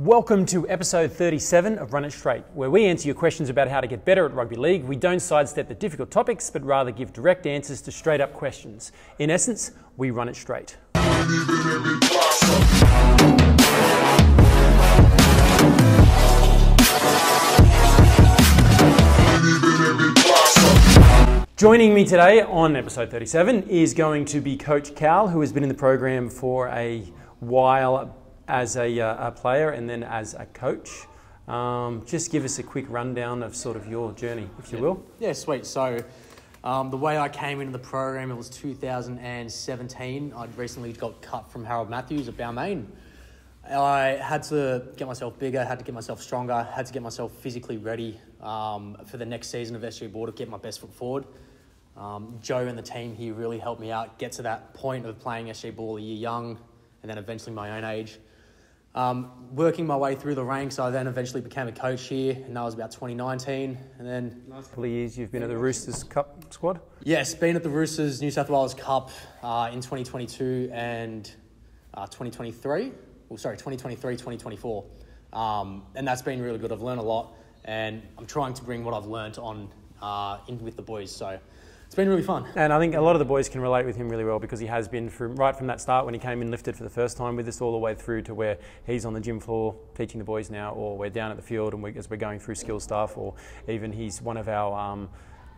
Welcome to episode 37 of Run It Straight, where we answer your questions about how to get better at rugby league. We don't sidestep the difficult topics, but rather give direct answers to straight up questions. In essence, we run it straight. Joining me today on episode 37 is going to be Coach Cal, who has been in the program for a while as a, uh, a player and then as a coach. Um, just give us a quick rundown of sort of your journey, if you will. Yeah, sweet. So, um, the way I came into the program, it was 2017. I'd recently got cut from Harold Matthews at Balmain. I had to get myself bigger, had to get myself stronger, had to get myself physically ready um, for the next season of SG Ball to get my best foot forward. Um, Joe and the team here really helped me out get to that point of playing SG Ball a year young and then eventually my own age. Um, working my way through the ranks, I then eventually became a coach here, and that was about 2019. And then, last couple of years, you've been at the Roosters Cup squad. Yes, been at the Roosters New South Wales Cup uh, in 2022 and uh, 2023. Well, sorry, 2023, 2024, um, and that's been really good. I've learned a lot, and I'm trying to bring what I've learned on uh, in with the boys. So it's been really fun. And I think a lot of the boys can relate with him really well because he has been from right from that start when he came in lifted for the first time with us all the way through to where he's on the gym floor teaching the boys now, or we're down at the field and we, as we're going through skill stuff, or even he's one of our um,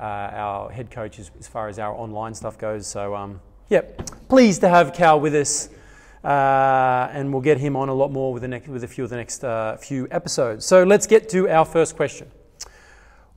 uh, our head coaches as far as our online stuff goes. So um, yeah, pleased to have Cal with us. Uh, and we'll get him on a lot more with, the next, with a few of the next uh, few episodes. So let's get to our first question.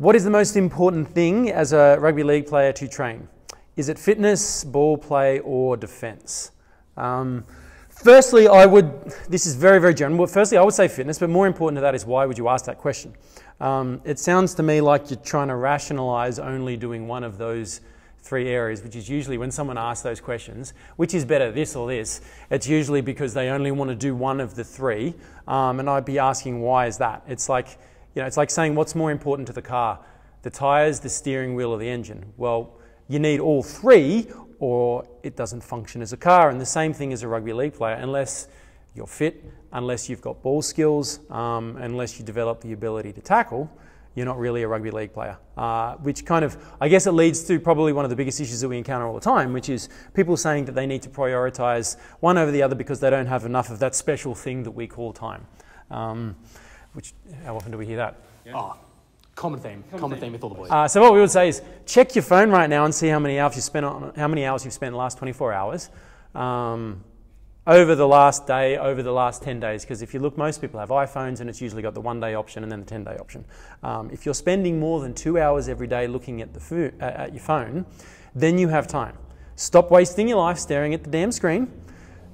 What is the most important thing as a rugby league player to train? Is it fitness, ball play, or defence? Um, firstly, I would, this is very, very general. Firstly, I would say fitness, but more important to that is why would you ask that question? Um, it sounds to me like you're trying to rationalize only doing one of those three areas, which is usually when someone asks those questions, which is better, this or this, it's usually because they only want to do one of the three. Um, and I'd be asking, why is that? It's like, you know, it's like saying what's more important to the car, the tires, the steering wheel, or the engine. Well, you need all three, or it doesn't function as a car. And the same thing as a rugby league player, unless you're fit, unless you've got ball skills, um, unless you develop the ability to tackle, you're not really a rugby league player. Uh, which kind of, I guess it leads to probably one of the biggest issues that we encounter all the time, which is people saying that they need to prioritize one over the other because they don't have enough of that special thing that we call time. Um, which, how often do we hear that? Yeah. Oh, common theme. Common, common theme. theme. with all the boys. Uh, so what we would say is check your phone right now and see how many hours you spent on how many hours you've spent in the last 24 hours. Um, over the last day, over the last 10 days, because if you look, most people have iPhones and it's usually got the one day option and then the 10 day option. Um, if you're spending more than two hours every day looking at, the fo- uh, at your phone, then you have time. Stop wasting your life staring at the damn screen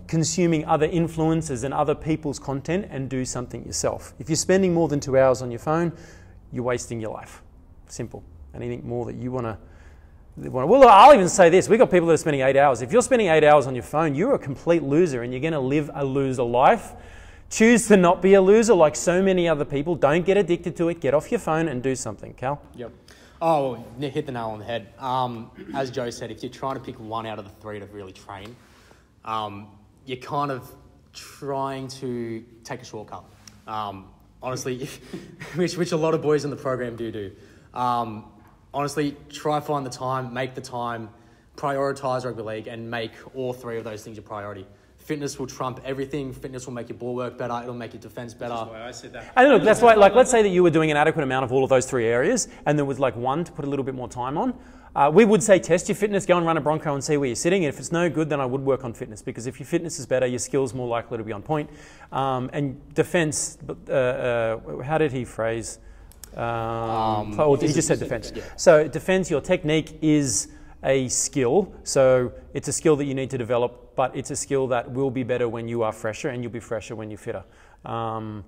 consuming other influences and other people's content and do something yourself. If you're spending more than two hours on your phone, you're wasting your life. Simple. Anything more that you want to. Well, I'll even say this. We've got people that are spending eight hours. If you're spending eight hours on your phone, you're a complete loser and you're going to live a loser life. Choose to not be a loser like so many other people. Don't get addicted to it. Get off your phone and do something. Cal? Yep. Oh, well, hit the nail on the head. Um, as Joe said, if you're trying to pick one out of the three to really train, um, you're kind of trying to take a shortcut. Um, honestly, which, which a lot of boys in the program do do. Um, honestly, try find the time, make the time, prioritize rugby league, and make all three of those things your priority. Fitness will trump everything. Fitness will make your ball work better. It'll make your defense better. That's why I said that. And look, that's why. Like, let's say that you were doing an adequate amount of all of those three areas, and there was like one to put a little bit more time on. Uh, we would say test your fitness, go and run a Bronco and see where you're sitting. And if it's no good, then I would work on fitness because if your fitness is better, your skills more likely to be on point. Um, and defense, uh, uh, how did he phrase? Um, um, oh, he just said defense. Yeah. So defense, your technique is a skill. So it's a skill that you need to develop, but it's a skill that will be better when you are fresher, and you'll be fresher when you're fitter. Um,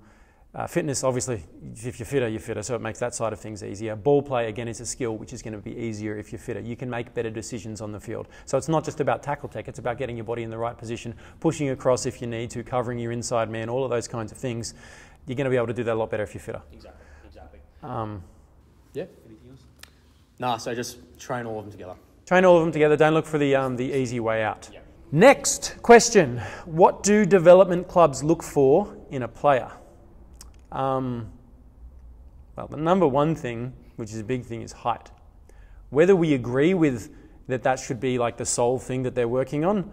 uh, fitness, obviously, if you're fitter, you're fitter, so it makes that side of things easier. Ball play, again, is a skill which is going to be easier if you're fitter. You can make better decisions on the field. So it's not just about tackle tech, it's about getting your body in the right position, pushing across if you need to, covering your inside man, all of those kinds of things. You're going to be able to do that a lot better if you're fitter. Exactly, exactly. Um, yeah. Anything else? Nah, so just train all of them together. Train all of them together. Don't look for the, um, the easy way out. Next question What do development clubs look for in a player? Um, well, the number one thing, which is a big thing, is height. Whether we agree with that that should be like the sole thing that they're working on,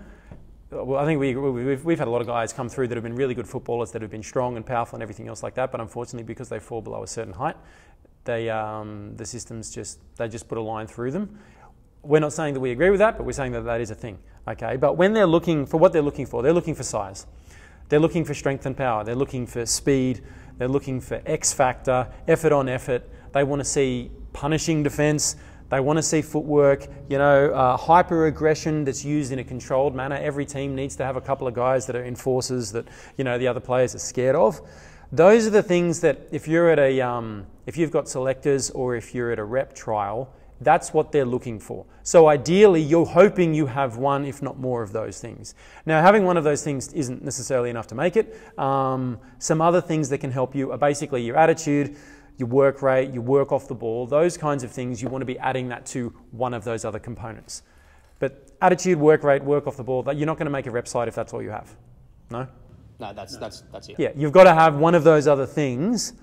well, I think we, we've, we've had a lot of guys come through that have been really good footballers, that have been strong and powerful and everything else like that, but unfortunately, because they fall below a certain height, they, um, the systems just, they just put a line through them. We're not saying that we agree with that, but we're saying that that is a thing. Okay, but when they're looking for what they're looking for, they're looking for size. They're looking for strength and power. They're looking for speed. They're looking for X factor, effort on effort. They want to see punishing defense. They want to see footwork, you know, uh, hyper aggression that's used in a controlled manner. Every team needs to have a couple of guys that are enforcers that, you know, the other players are scared of. Those are the things that if you're at a, um, if you've got selectors or if you're at a rep trial, that's what they're looking for. So ideally, you're hoping you have one, if not more, of those things. Now, having one of those things isn't necessarily enough to make it. Um, some other things that can help you are basically your attitude, your work rate, your work off the ball, those kinds of things. You want to be adding that to one of those other components. But attitude, work rate, work off the ball, you're not going to make a rep side if that's all you have. No? No, that's, that's, that's it. Yeah, you've got to have one of those other things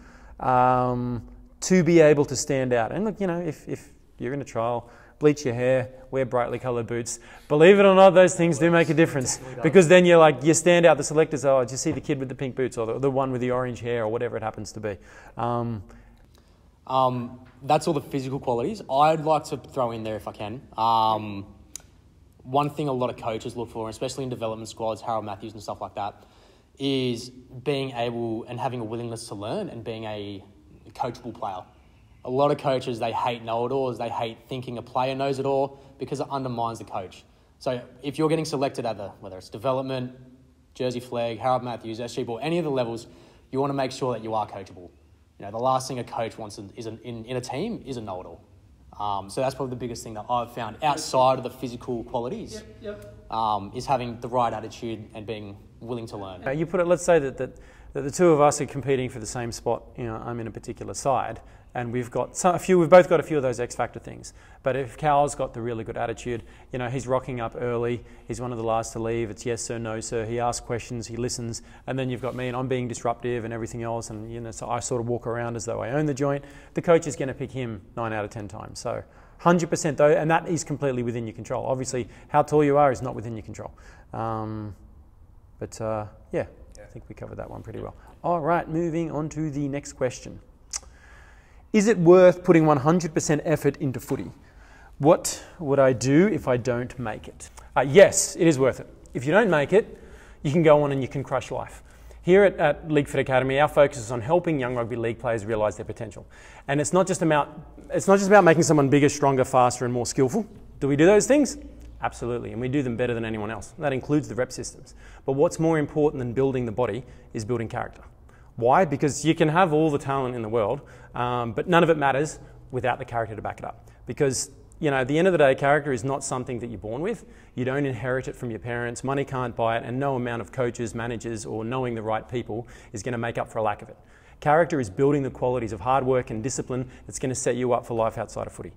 um, to be able to stand out. And look, you know, if, if you're in a trial, bleach your hair, wear brightly coloured boots. Believe it or not, those things do make a difference because then you're like, you stand out. The selectors, oh, do you see the kid with the pink boots or the, the one with the orange hair or whatever it happens to be? Um, um, that's all the physical qualities. I'd like to throw in there if I can. Um, one thing a lot of coaches look for, especially in development squads, Harold Matthews and stuff like that, is being able and having a willingness to learn and being a coachable player a lot of coaches they hate know-it-alls. They hate thinking a player knows it all because it undermines the coach. So if you're getting selected at the whether it's development, Jersey Flegg, Harold Matthews, SG Ball, any of the levels, you want to make sure that you are coachable. You know, the last thing a coach wants is an, in, in a team is a know-it-all. Um, so that's probably the biggest thing that I've found outside of the physical qualities yep, yep. Um, is having the right attitude and being willing to learn. You put it. Let's say that, that that the two of us are competing for the same spot. You know, I'm in a particular side and we've got some, a few. We've both got a few of those X factor things. But if Cal's got the really good attitude, you know, he's rocking up early. He's one of the last to leave. It's yes sir, no sir. He asks questions, he listens, and then you've got me, and I'm being disruptive and everything else. And you know, so I sort of walk around as though I own the joint. The coach is going to pick him nine out of ten times. So. 100% though, and that is completely within your control. Obviously, how tall you are is not within your control. Um, but uh, yeah, I think we covered that one pretty well. All right, moving on to the next question. Is it worth putting 100% effort into footy? What would I do if I don't make it? Uh, yes, it is worth it. If you don't make it, you can go on and you can crush life. Here at, at League Fit Academy, our focus is on helping young rugby league players realise their potential. And it's not just about it's not just about making someone bigger, stronger, faster, and more skillful. Do we do those things? Absolutely, and we do them better than anyone else. That includes the rep systems. But what's more important than building the body is building character. Why? Because you can have all the talent in the world, um, but none of it matters without the character to back it up. Because you know, at the end of the day, character is not something that you're born with. You don't inherit it from your parents. Money can't buy it, and no amount of coaches, managers, or knowing the right people is going to make up for a lack of it. Character is building the qualities of hard work and discipline that's going to set you up for life outside of footy.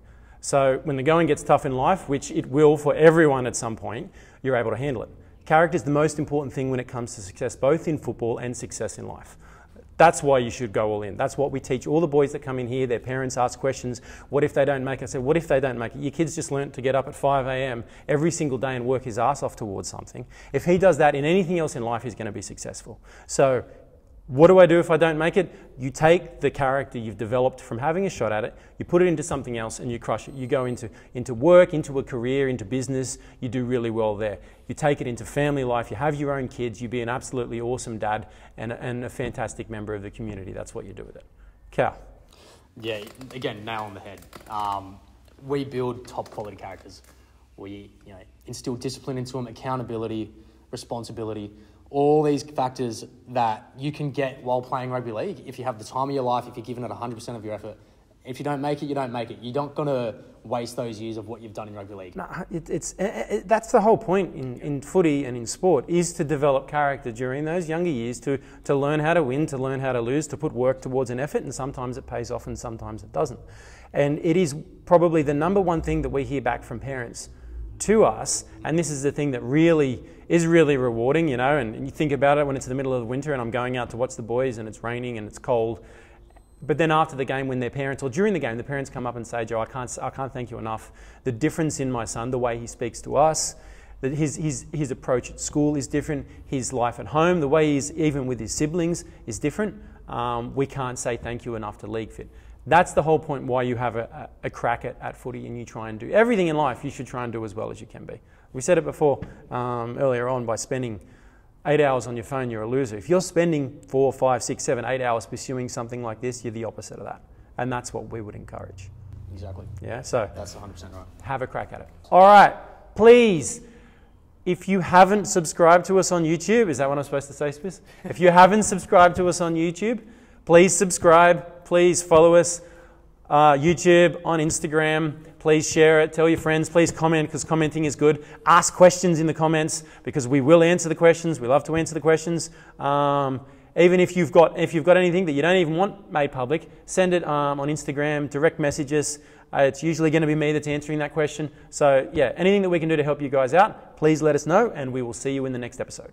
So when the going gets tough in life, which it will for everyone at some point, you're able to handle it. Character is the most important thing when it comes to success, both in football and success in life. That's why you should go all in. That's what we teach all the boys that come in here. Their parents ask questions. What if they don't make it? I what if they don't make it? Your kid's just learnt to get up at 5 a.m. every single day and work his ass off towards something. If he does that in anything else in life, he's going to be successful. So what do I do if I don't make it? You take the character you've developed from having a shot at it, you put it into something else, and you crush it. You go into, into work, into a career, into business, you do really well there. You take it into family life, you have your own kids, you be an absolutely awesome dad and, and a fantastic member of the community. That's what you do with it. Cal. Yeah, again, nail on the head. Um, we build top quality characters. We you know, instill discipline into them, accountability, responsibility all these factors that you can get while playing rugby league if you have the time of your life, if you're giving it 100% of your effort. If you don't make it, you don't make it. You're not going to waste those years of what you've done in rugby league. No, it, it's, it, it, that's the whole point in, in footy and in sport is to develop character during those younger years, to, to learn how to win, to learn how to lose, to put work towards an effort, and sometimes it pays off and sometimes it doesn't. And it is probably the number one thing that we hear back from parents to us. And this is the thing that really is really rewarding, you know. And you think about it when it's in the middle of the winter and I'm going out to watch the boys and it's raining and it's cold. But then after the game, when their parents, or during the game, the parents come up and say, Joe, I can't, I can't thank you enough. The difference in my son, the way he speaks to us, that his, his, his approach at school is different, his life at home, the way he's even with his siblings is different. Um, we can't say thank you enough to League Fit. That's the whole point why you have a, a, crack at, at footy and you try and do everything in life you should try and do as well as you can be. We said it before um, earlier on by spending eight hours on your phone, you're a loser. If you're spending four, five, six, seven, eight hours pursuing something like this, you're the opposite of that. And that's what we would encourage. Exactly. Yeah, so that's 100% right. Have a crack at it. All right, please. If you haven't subscribed to us on YouTube, is that what I'm supposed to say, Spiss? If you haven't subscribed to us on YouTube, please subscribe. Please follow us uh, YouTube, on Instagram. Please share it. Tell your friends. Please comment because commenting is good. Ask questions in the comments because we will answer the questions. We love to answer the questions. Um, even if you've got if you've got anything that you don't even want made public, send it um, on Instagram. Direct messages. Uh, it's usually going to be me that's answering that question. So yeah, anything that we can do to help you guys out, please let us know, and we will see you in the next episode.